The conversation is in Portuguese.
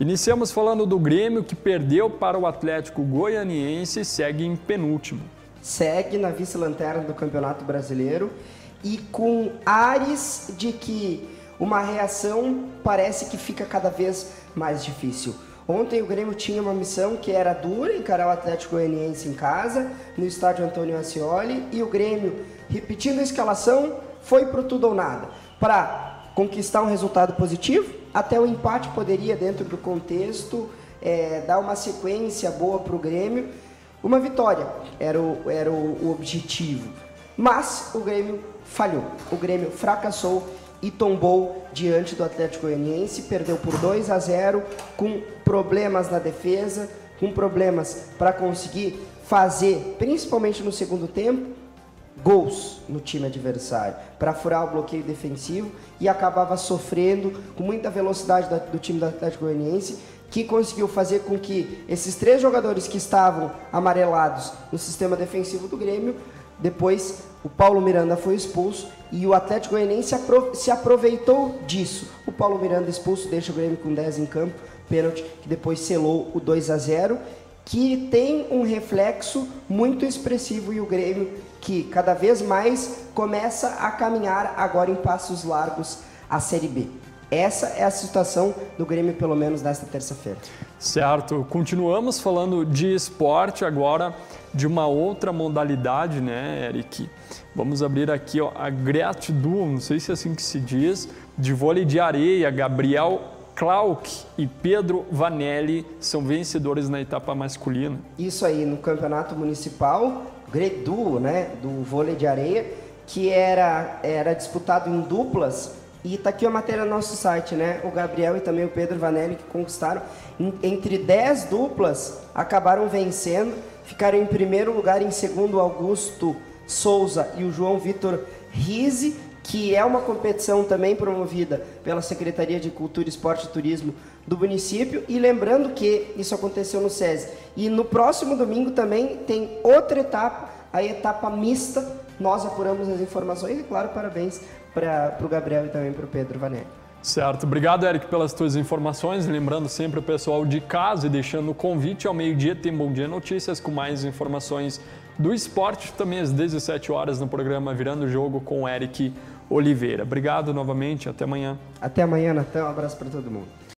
Iniciamos falando do Grêmio que perdeu para o Atlético Goianiense e segue em penúltimo. Segue na vice-lanterna do Campeonato Brasileiro e com ares de que uma reação parece que fica cada vez mais difícil. Ontem o Grêmio tinha uma missão que era dura, encarar o Atlético Goianiense em casa, no estádio Antônio Ascioli, e o Grêmio, repetindo a escalação, foi pro tudo ou nada. Para conquistar um resultado positivo, até o empate poderia, dentro do contexto, é, dar uma sequência boa para o Grêmio. Uma vitória era o, era o, o objetivo. Mas o Grêmio falhou. O Grêmio fracassou e tombou diante do Atlético Goianiense, perdeu por 2 a 0, com problemas na defesa, com problemas para conseguir fazer, principalmente no segundo tempo, gols no time adversário, para furar o bloqueio defensivo e acabava sofrendo com muita velocidade do time do Atlético Goianiense, que conseguiu fazer com que esses três jogadores que estavam amarelados no sistema defensivo do Grêmio, depois o Paulo Miranda foi expulso e o Atlético Goianiense se aproveitou disso. O Paulo Miranda expulso deixa o Grêmio com 10 em campo, pênalti que depois selou o 2 a 0, que tem um reflexo muito expressivo e o Grêmio que cada vez mais começa a caminhar agora em passos largos a Série B. Essa é a situação do Grêmio, pelo menos nesta terça-feira. Certo. Continuamos falando de esporte agora, de uma outra modalidade, né, Eric? Vamos abrir aqui ó, a Gratidão, não sei se é assim que se diz, de vôlei de areia. Gabriel Clark e Pedro Vanelli são vencedores na etapa masculina. Isso aí, no campeonato municipal, Gredu, né, do vôlei de areia, que era, era disputado em duplas e tá aqui a matéria no nosso site, né? O Gabriel e também o Pedro Vanelli que conquistaram. Entre 10 duplas, acabaram vencendo. Ficaram em primeiro lugar, em segundo, Augusto Souza e o João Vitor Rise, que é uma competição também promovida pela Secretaria de Cultura, Esporte e Turismo do município. E lembrando que isso aconteceu no SESI. E no próximo domingo também tem outra etapa, a etapa mista. Nós apuramos as informações e, claro, parabéns para o Gabriel e também para o Pedro Vanelli. Certo. Obrigado, Eric, pelas tuas informações. Lembrando sempre o pessoal de casa e deixando o convite ao meio-dia tem Bom Dia Notícias com mais informações do esporte, também às 17 horas no programa Virando Jogo com Eric Oliveira. Obrigado novamente, até amanhã. Até amanhã, Natan. Um abraço para todo mundo.